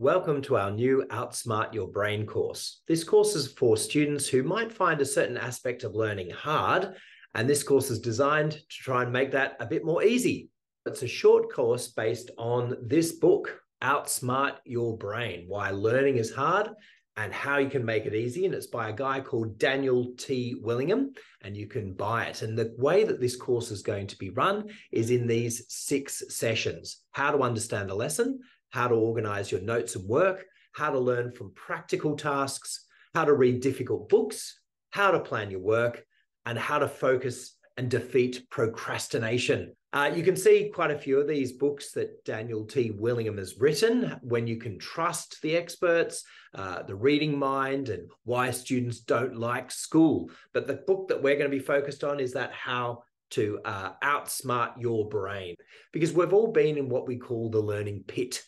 Welcome to our new Outsmart Your Brain course. This course is for students who might find a certain aspect of learning hard, and this course is designed to try and make that a bit more easy. It's a short course based on this book, Outsmart Your Brain Why Learning is Hard and How You Can Make It Easy. And it's by a guy called Daniel T. Willingham, and you can buy it. And the way that this course is going to be run is in these six sessions how to understand a lesson how to organize your notes and work, how to learn from practical tasks, how to read difficult books, how to plan your work, and how to focus and defeat procrastination. Uh, you can see quite a few of these books that Daniel T. Willingham has written when you can trust the experts, uh, The Reading Mind, and Why Students Don't Like School. But the book that we're going to be focused on is that How to uh, Outsmart Your Brain, because we've all been in what we call the learning pit.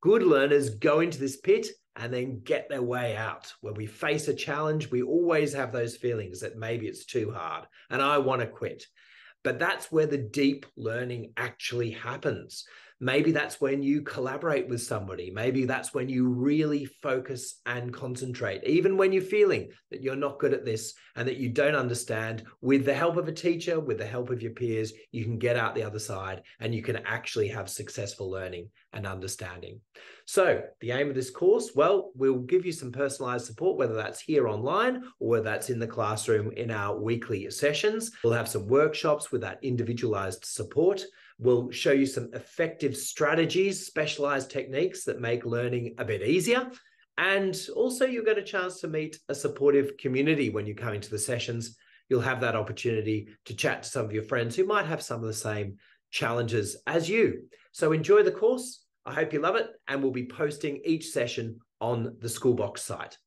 Good learners go into this pit and then get their way out. When we face a challenge, we always have those feelings that maybe it's too hard and I want to quit. But that's where the deep learning actually happens. Maybe that's when you collaborate with somebody. Maybe that's when you really focus and concentrate, even when you're feeling that you're not good at this and that you don't understand. With the help of a teacher, with the help of your peers, you can get out the other side and you can actually have successful learning and understanding. So, the aim of this course, well, we'll give you some personalized support, whether that's here online or whether that's in the classroom in our weekly sessions. We'll have some workshops with that individualized support. We'll show you some effective strategies, specialized techniques that make learning a bit easier. And also, you'll get a chance to meet a supportive community when you come into the sessions. You'll have that opportunity to chat to some of your friends who might have some of the same challenges as you. So, enjoy the course. I hope you love it. And we'll be posting each session on the Schoolbox site.